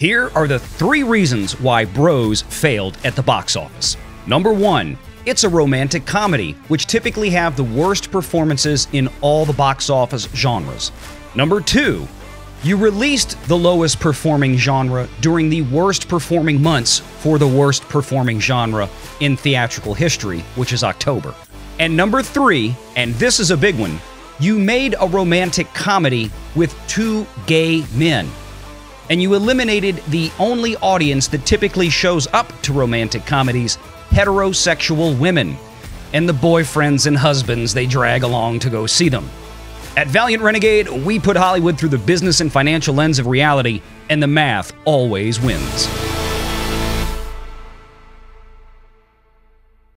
Here are the three reasons why Bros failed at the box office. Number one, it's a romantic comedy, which typically have the worst performances in all the box office genres. Number two, you released the lowest performing genre during the worst performing months for the worst performing genre in theatrical history, which is October. And number three, and this is a big one, you made a romantic comedy with two gay men and you eliminated the only audience that typically shows up to romantic comedies heterosexual women and the boyfriends and husbands they drag along to go see them. At Valiant Renegade, we put Hollywood through the business and financial lens of reality, and the math always wins.